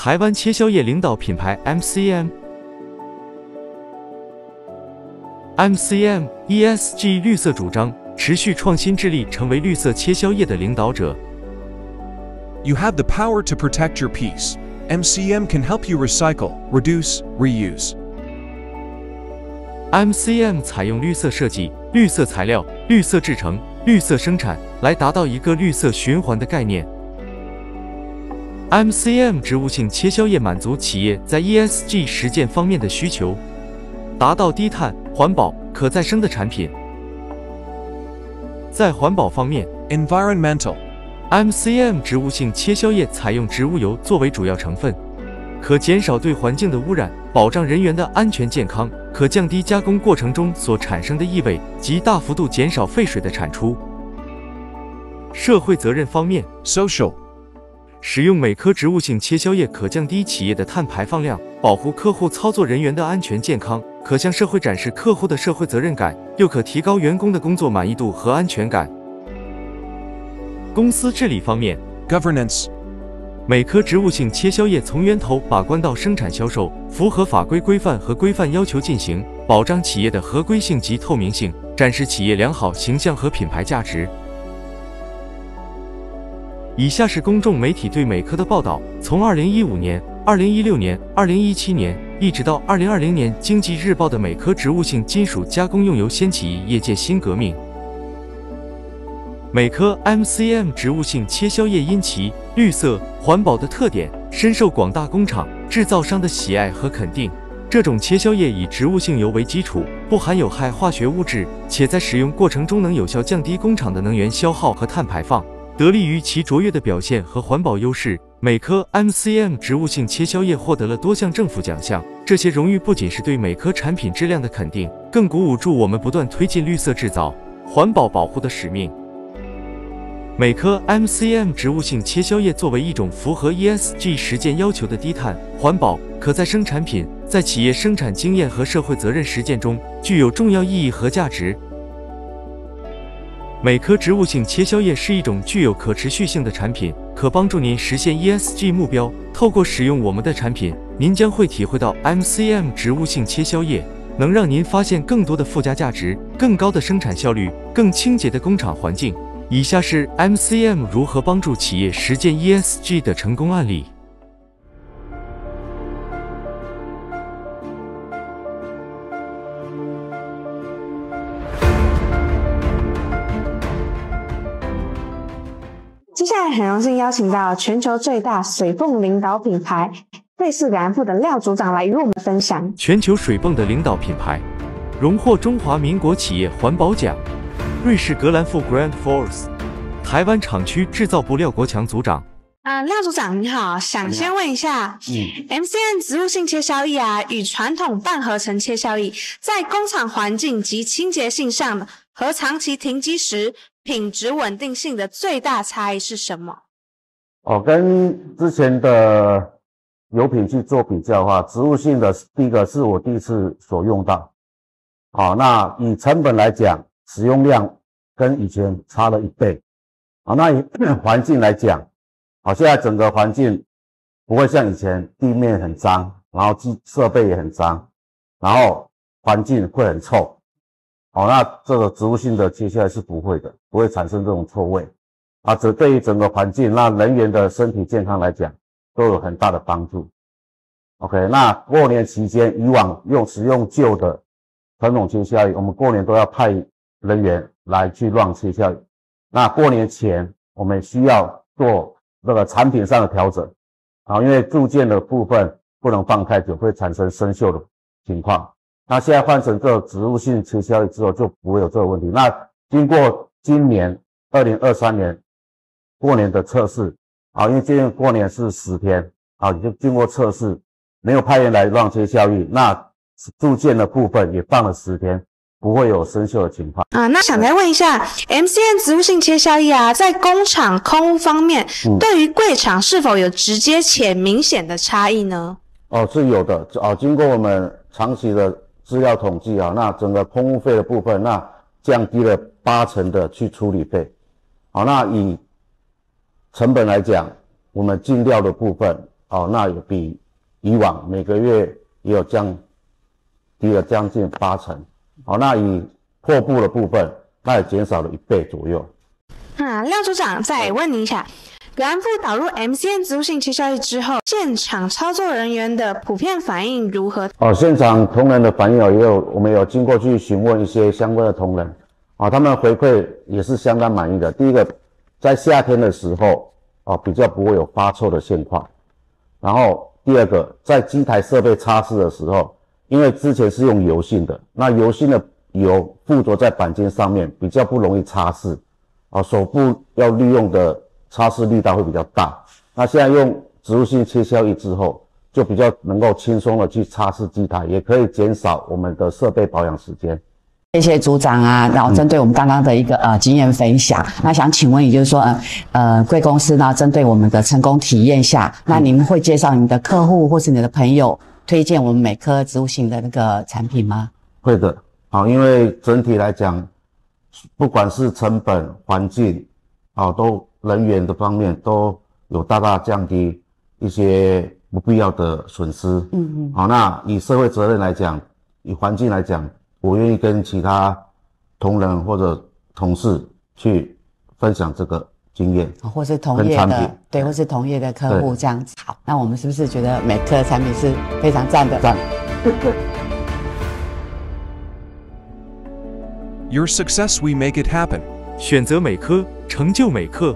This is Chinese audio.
台湾切削业领导品牌 MCM。MCM ESG 绿色主张，持续创新，致力成为绿色切削业的领导者。You have the power to protect your peace. MCM can help you recycle, reduce, reuse. MCM 采用绿色设计、绿色材料、绿色制成、绿色生产，来达到一个绿色循环的概念。 MCM 植物性切削液满足企业在 ESG 实践方面的需求，达到低碳、环保、可再生的产品。在环保方面，Environmental。MCM 植物性切削液采用植物油作为主要成分，可减少对环境的污染，保障人员的安全健康，可降低加工过程中所产生的异味及大幅度减少废水的产出。社会责任方面，Social，使用每颗植物性切削液可降低企业的碳排放量，保护客户操作人员的安全健康，可向社会展示客户的社会责任感，又可提高员工的工作满意度和安全感。公司治理方面，governance，每颗植物性切削液从源头把关到生产销售，符合法规规范和规范要求进行，保障企业的合规性及透明性，展示企业良好形象和品牌价值。以下是公众媒体对美科的报道：从二零一五年、二零一六年、二零一七年，一直到二零二零年，《经济日报》的每科植物性金属加工用油掀起业界新革命。每颗 MCM 植物性切削液因其绿色环保的特点，深受广大工厂制造商的喜爱和肯定。这种切削液以植物性油为基础，不含有害化学物质，且在使用过程中能有效降低工厂的能源消耗和碳排放，得力于其卓越的表现和环保优势。每颗 MCM 植物性切削液获得了多项政府奖项，这些荣誉不仅是对每颗产品质量的肯定，更鼓舞住我们不断推进绿色制造、环保保护的使命。每颗 MCM 植物性切削液作为一种符合 ESG 实践要求的低碳、环保、可再生产品，在企业生产经验和社会责任实践中具有重要意义和价值。每颗植物性切削液是一种具有可持续性的产品，可帮助您实现 ESG 目标。透过使用我们的产品，您将会体会到 MCM 植物性切削液能让您发现更多的附加价值、更高的生产效率、更清洁的工厂环境。以下是 MCM 如何帮助企业实践 ESG 的成功案例。接下来很荣幸邀请到全球最大水泵领导品牌瑞士感恩富的廖组长来与我们分享。全球水泵的领导品牌，荣获中华民国企业环保奖。瑞士格兰富 Grand Force，台湾厂区制造部廖国强组长。啊，廖组长你好，想先问一下，嗯，MCN 植物性切削液啊，与传统半合成切削液在工厂环境及清洁性上和长期停机时品质稳定性的最大差异是什么？哦，跟之前的油品去做比较的话，植物性的第一个是我第一次所用到。好，那以成本来讲。使用量跟以前差了一倍，啊，那以 环境来讲，好，现在整个环境不会像以前地面很脏，然后机设备也很脏，然后环境会很臭，好，那这个植物性的接下来是不会的，不会产生这种臭味，啊，这对于整个环境，那人员的身体健康来讲都有很大的帮助。OK，那过年期间以往用使用旧的传统切削仪，我们过年都要派。人员来去乱切削，那过年前我们需要做那个产品上的调整啊，因为铸件的部分不能放太久，会产生生锈的情况。那现在换成这个植物性切削之后，就不会有这个问题。那经过今年二零二三年过年的测试啊，因为今年过年是十天啊，就经过测试，没有派人来乱切效益，那铸件的部分也放了十天。不会有生锈的情况啊。那想再问一下，MCN 植物性切削液啊，在工厂空污方面，对于柜厂是否有直接且明显的差异呢？哦，是有的哦。经过我们长期的资料统计啊，那整个空屋费的部分，那降低了八成的去处理费。好，那以成本来讲，我们进料的部分哦，那也比以往每个月也有降低了将近八成。好，那以破布的部分，那也减少了一倍左右。那廖组长再问你一下，格兰富导入 MCN 植物性切削液之后，现场操作人员的普遍反应如何？哦，现场同仁的反应哦，也有我们有经过去询问一些相关的同仁，啊，他们回馈也是相当满意的。第一个，在夏天的时候，哦，比较不会有发臭的现况。然后第二个，在机台设备擦拭的时候，因为之前是用油性的，那油性的油附着在板件上面，比较不容易擦拭。啊，手部要利用的擦拭力道会比较大。那现在用植物性切削液之后，就比较能够轻松的去擦拭机台，也可以减少我们的设备保养时间。谢谢组长啊，然后针对我们刚刚的一个呃经验分享，那想请问，也就是说，呃呃，贵公司呢，针对我们的成功体验下，那您会介绍你的客户或是你的朋友推荐我们每颗植物性的那个产品吗？会的，好，因为整体来讲。不管是成本、环境，啊，都人员的方面都有大大降低一些不必要的损失。嗯嗯。好，那以社会责任来讲，以环境来讲，我愿意跟其他同仁或者同事去分享这个经验，或是同业的，对，或是同业的客户这样子。好，那我们是不是觉得每颗产品是非常赞的？赞。Your success, we make it happen. 选择美科，成就美克。